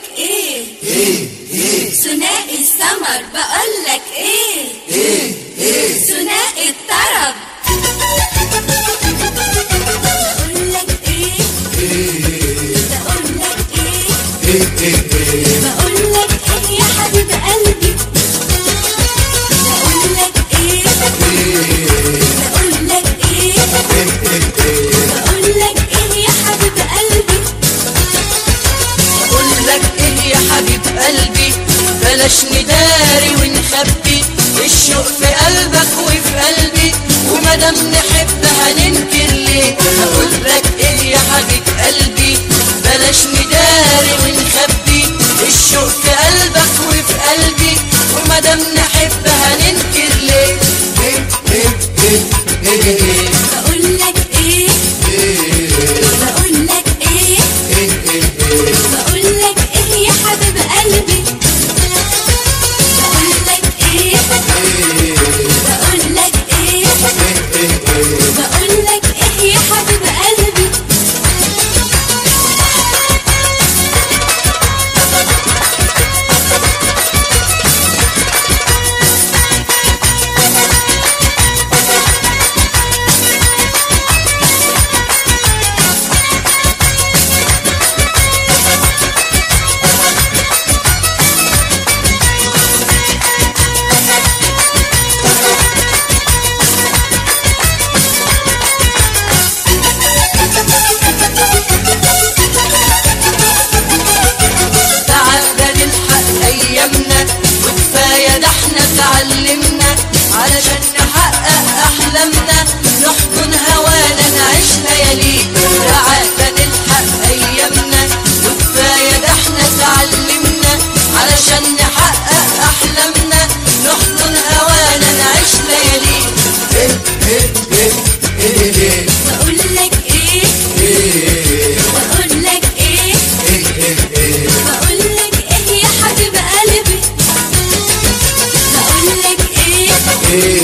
لك إيه؟ إيه إيه ثنائي السمر بقول لك إيه؟ إيه إيه ثنائي الطرب. بقول لك إيه؟ إيه بقول لك إيه إيه إيه؟ بلاش نداري ونخبي. الشوق في قلبك وفي قلبي. ومادام نحب هننكر ليه هقول لك إيه يا حبيب قلبي. بلاش نداري ونخبي. الشوق في قلبك وفي قلبي. ومادام نحب هننكر ليه إيه إيه إيه إيه؟ يا ده إحنا اتعلمنا علشان نحقق احلامنا نحضن هوانا نعيش ليالي ساعات نلحق أيامنا. وكفايه ده إحنا اتعلمنا علشان نحقق احلامنا نحضن هوانا نعيش ليالي إيه إيه إيه إيه إيه بقول لك إيه؟ إيه بقول لك إيه؟ إيه إيه Hey.